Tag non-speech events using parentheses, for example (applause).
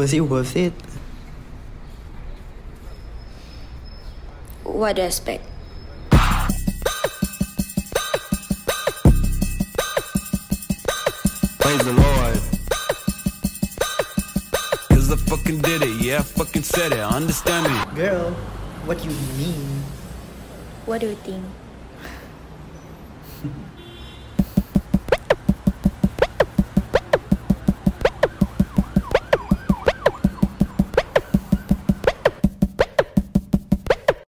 Was it worth it? What do you expect? Praise the Lord. Cause I fucking did it, yeah, I fucking said it, understand me. Girl, what do you mean? What do you think? (laughs)